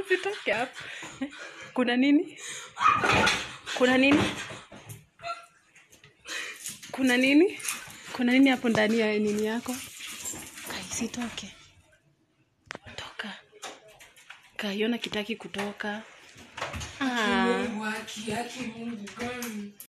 Usitoke hapo. Kuna nini? Kuna nini? Kuna nini? Kuna nini hapo ndani ya nini yako? Kai, sitoke. Toka. Kai, ona kitaki kutoka. Ah. Mungu haki, Mungu?